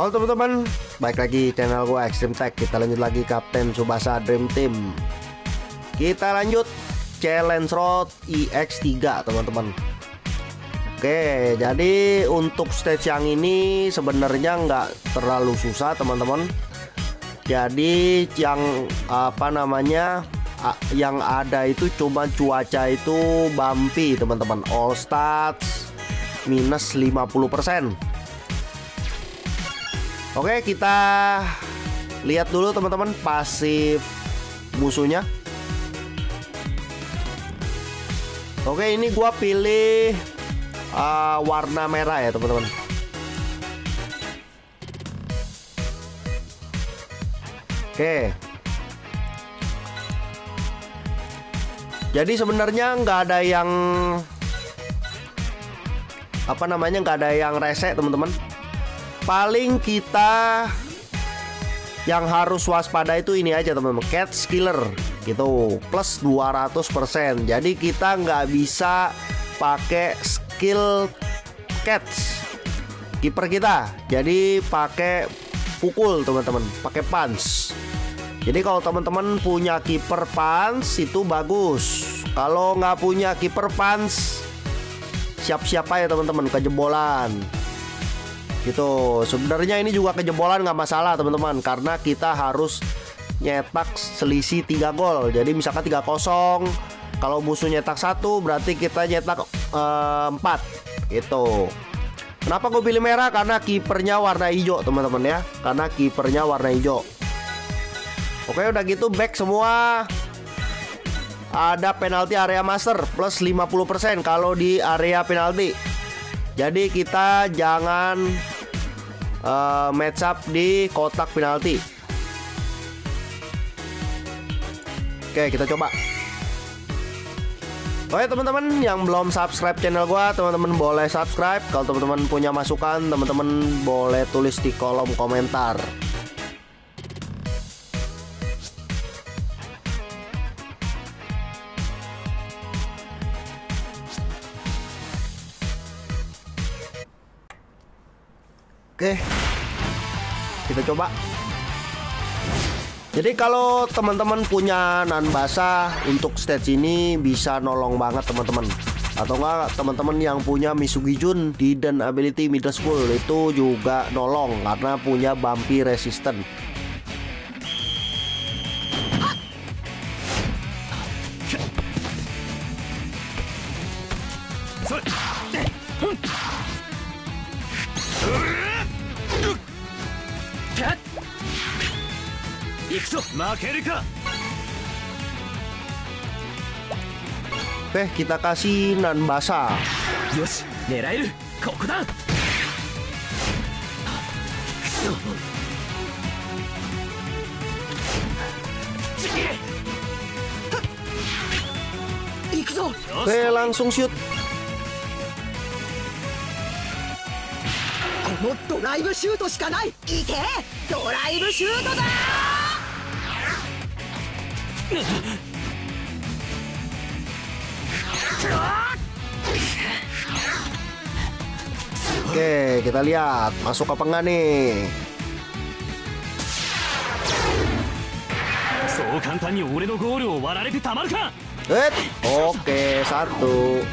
Halo teman-teman, baik lagi channel gue Extreme Tech. Kita lanjut lagi Kapten Subasa Dream Team. Kita lanjut Challenge Road EX3 teman-teman. Oke, jadi untuk stage yang ini sebenarnya nggak terlalu susah teman-teman. Jadi yang apa namanya yang ada itu cuma cuaca itu bumpy teman-teman. All stats minus 50% Oke kita lihat dulu teman-teman pasif musuhnya. Oke ini gua pilih uh, warna merah ya teman-teman. Oke Jadi sebenarnya nggak ada yang apa namanya nggak ada yang rese teman-teman. Paling kita yang harus waspada itu ini aja teman-teman. Cat killer gitu. Plus 200% jadi kita nggak bisa pakai skill catch kiper kita. Jadi pakai pukul teman-teman. Pakai punch jadi kalau teman-teman punya kiper punch itu bagus. Kalau nggak punya kiper punch siap-siap aja teman-teman kejebolan. Gitu. Sebenarnya ini juga kejebolan nggak masalah teman-teman karena kita harus nyetak selisih 3 gol. Jadi misalkan 3 kosong kalau musuh nyetak satu berarti kita nyetak uh, 4 gitu. Kenapa gue pilih merah? Karena kipernya warna hijau teman-teman ya. Karena kipernya warna hijau oke udah gitu back semua ada penalti area master plus 50% kalau di area penalti jadi kita jangan uh, match up di kotak penalti. Oke, kita coba. Oke teman-teman yang belum subscribe channel gua, teman-teman boleh subscribe. Kalau teman-teman punya masukan, teman-teman boleh tulis di kolom komentar. Oke. Kita coba. Jadi kalau teman-teman punya nan basah untuk stage ini bisa nolong banget teman-teman. Atau enggak teman-teman yang punya Misugi Jun di dan ability middle school itu juga nolong karena punya bumpy resistant. Oke okay, kita kasih nan basah. Yoshi, nerairu. Koko da. Oke, okay, langsung shoot. Kono drive shoot しかない。行け、ドライブシュートだ。Oke, kita lihat masuk apa enggak nih. Eh, oke satu.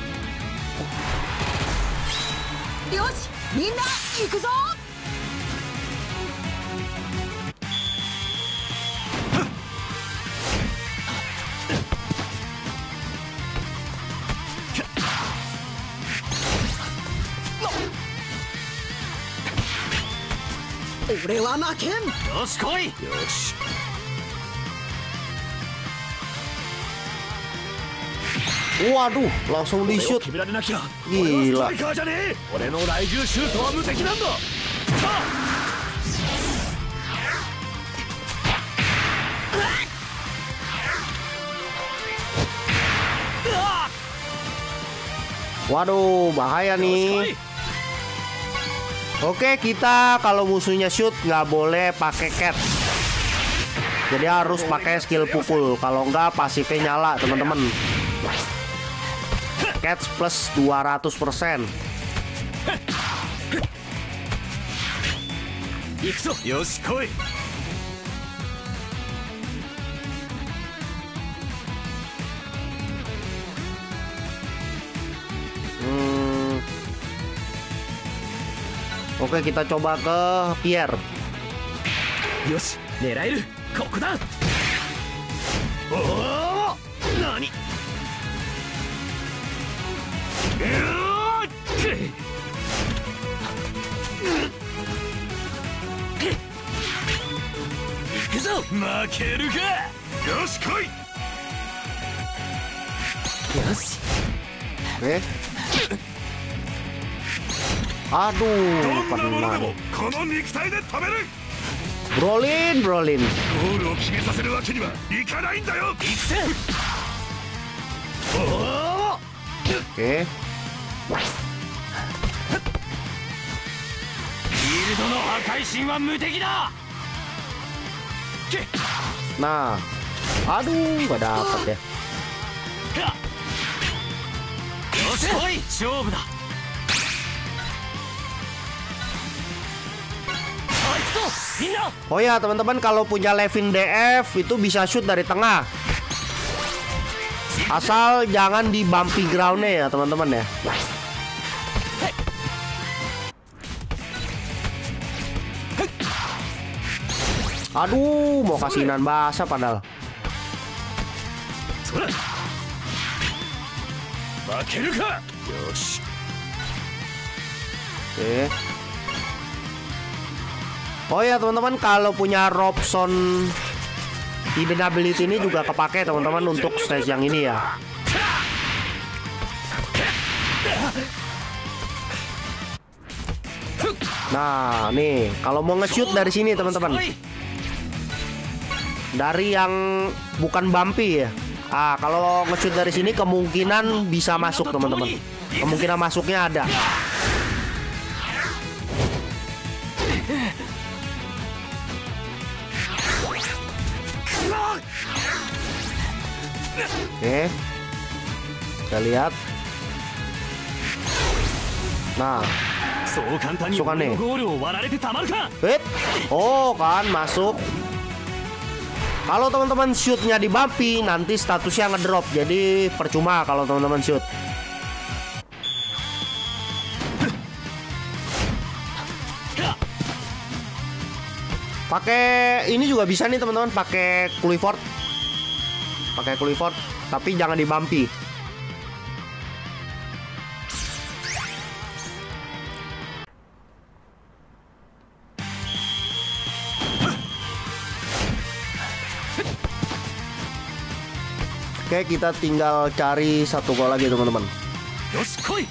Yosh, minna, ikuzo! 俺は負けん。よし来い。よし。わる。langsung di shoot gila 俺の雷獣シュートは無敵なんだ。わる bahaya nih Oke kita kalau musuhnya shoot nggak boleh pakai cat. Jadi harus pakai skill pukul. Kalau nggak pasifnya nyala teman-teman. Cat plus 200% Yuk, koi. Oke, kita coba ke Pierre. Yosh, nerairu. Koko da. Oh, nani? Oke. アドーンこの肉体で食べるロリンブロリンゴールを決めさせるわけにはいかないんだよ。行くぜ。おー。え？フィールドの破壊神は無敵だ。なあ。アドーバよし来い。勝負だ。Oh ya, teman-teman kalau punya Levin DF itu bisa shoot dari tengah. Asal jangan di bumpy groundnya ya, teman-teman ya. Aduh, mau kasinan basah padahal. そら Oh ya teman-teman kalau punya Robson Hidden ability ini juga kepake teman-teman untuk stage yang ini ya. Nah, nih kalau mau nge-shoot dari sini teman-teman. Dari yang bukan bumpy ya. Ah, kalau nge-shoot dari sini kemungkinan bisa masuk teman-teman. Kemungkinan masuknya ada. Oke. Kita lihat. Nah. Suka nih. Oh kan masuk. Kalau teman-teman shootnya di bumpy nanti statusnya ngedrop jadi percuma kalau teman-teman shoot. Pakai ini juga bisa nih teman-teman pakai Clifford. Pakai Clifford. Tapi jangan dibampi. Oke, kita tinggal cari satu gol lagi, teman-teman. Yoshikoi,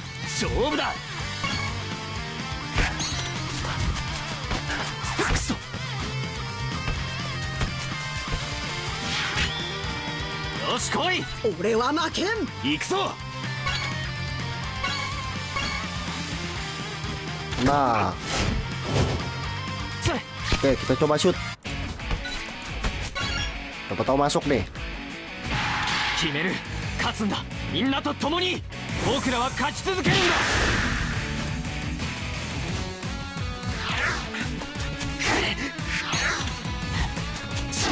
し来い。俺は負けん。行くぞ。まあ。おけ kita coba う決める。勝つんだ。みんなと共に。僕らは勝ち続けるんだ。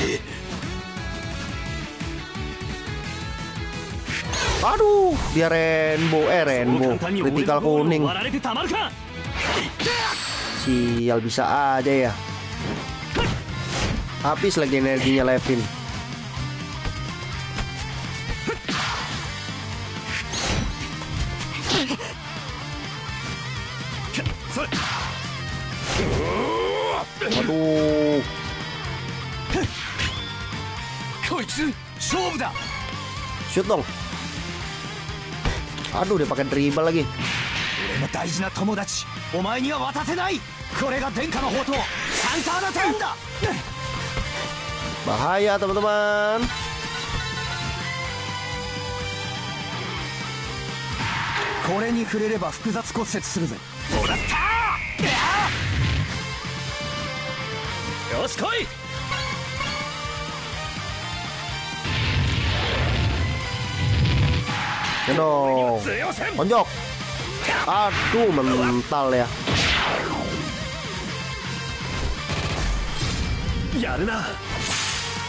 え Aduh, dia Rainbow, eh Rainbow, critical, kuning. Sial bisa aja ya. Habis lagi energinya Levin. Aduh. Shoot dong. Aduh, dia pakai dribble lagi. 俺の大事な友達お前には渡せないこれが殿下の宝刀サンターナテンだ Bahaya teman-teman. これに触れれば複雑骨 Ya dong. Konjok. Aduh, mental ya.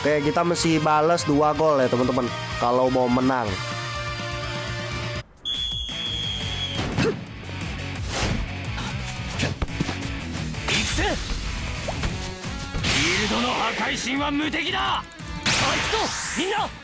Oke, kita mesti balas dua gol ya teman-teman. Kalau mau menang. Oke, kita coba Clifford kali ini. なめるな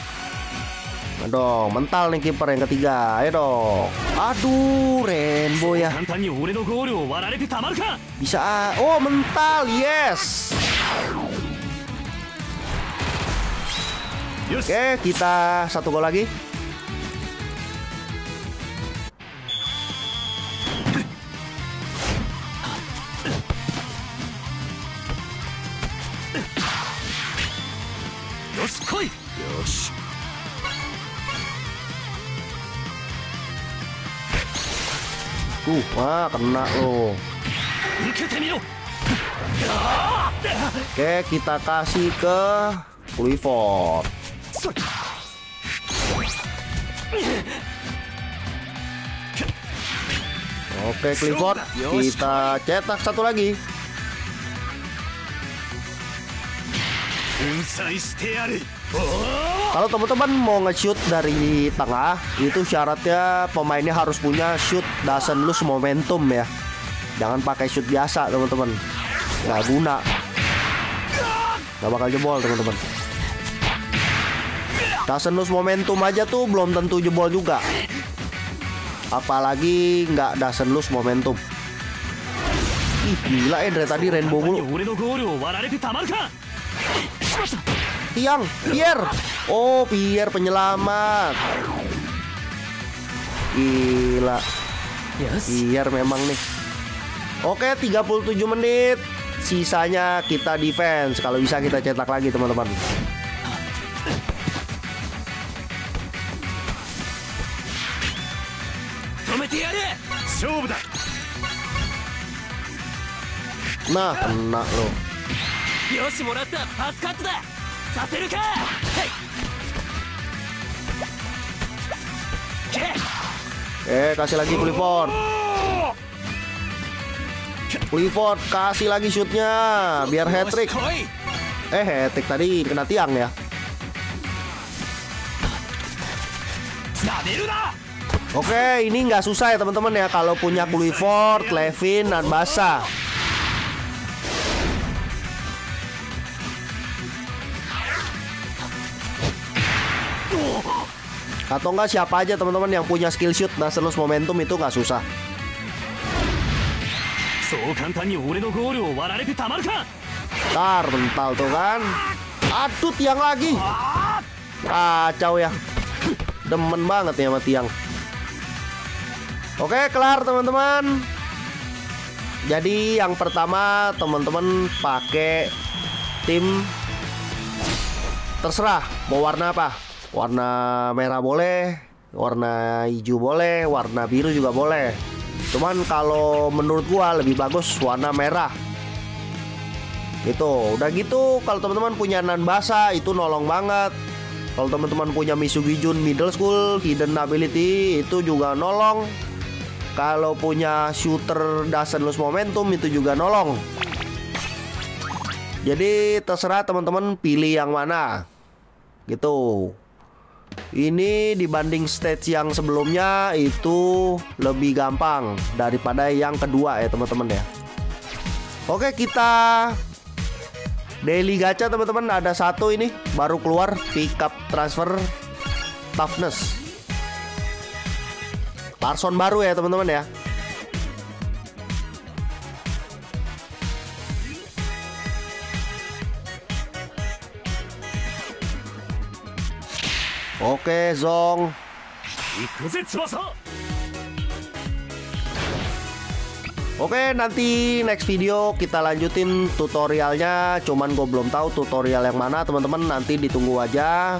Nah dong mental nih kiper yang ketiga. Ayo dong. Aduh Rainbow ya. Bisa oh mental yes oke okay, kita satu gol lagi Uh, wah kena loh. Oke, kita kasih ke Clifford. Oke, Clifford, kita cetak satu lagi. Kalau teman-teman mau nge-shoot dari tengah, itu syaratnya pemainnya harus punya shoot dasen lus momentum ya. Jangan pakai shoot biasa, teman-teman. Nggak guna. Gak bakal jebol, teman-teman. Dasen lus momentum aja tuh belum tentu jebol juga. Apalagi nggak dasen lus momentum. Ih, gila ya tadi rainbow mulu 俺のゴールを割られてたまるかしました Tiang, Pierre. Oh, Pierre penyelamat. Gila. よし Biar memang nih. Oke, 37 menit. Sisanya kita defense. Kalau bisa kita cetak lagi, teman-teman.止めてやる勝負だ Nah, kena lo. よしもらったパスカットだ させるかはいけ Eh, kasih lagi Clifford. Clifford kasih lagi shootnya biar hat trick. よし来い Eh, hat trick tadi kena tiang ya. なめるな Oke, ini nggak susah ya teman-teman ya kalau punya Clifford, Levin, dan Basa. Atau enggak siapa aja teman-teman yang punya skill shoot dan terus momentum itu nggak susah. Tar mental tuh kan. Atut yang lagi. Kacau ya. Demen banget ya sama tiang. Oke, kelar teman-teman. Jadi yang pertama teman-teman pakai tim terserah mau warna apa Warna merah boleh, warna hijau boleh, warna biru juga boleh. Cuman kalau menurut gua lebih bagus warna merah. Gitu. Udah gitu kalau teman-teman punya nan basa itu nolong banget. Kalau teman-teman punya Misugi Jun Middle School Hidden Ability itu juga nolong. Kalau punya shooter doesn't lose momentum itu juga nolong. Jadi terserah teman-teman pilih yang mana. Gitu. Ini dibanding stage yang sebelumnya itu lebih gampang daripada yang kedua ya teman-teman ya. Oke kita daily gacha teman-teman ada satu ini baru keluar pick up transfer toughness. Larson baru ya teman-teman ya. Oke, Zong. Oke, nanti next video kita lanjutin tutorialnya. Cuman gue belum tahu tutorial yang mana, teman-teman. Nanti ditunggu aja.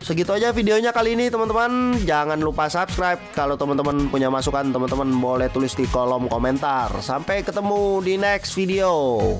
Segitu aja videonya kali ini, teman-teman. Jangan lupa subscribe. Kalau teman-teman punya masukan, teman-teman boleh tulis di kolom komentar. Sampai ketemu di next video.